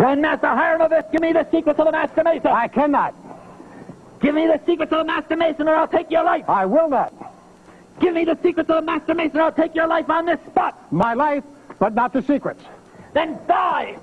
Grandmaster Hiram Abiff, give me the secrets of the Master Mason. I cannot. Give me the secrets of the Master Mason or I'll take your life. I will not. Give me the secrets of the Master Mason or I'll take your life on this spot. My life, but not the secrets. Then die!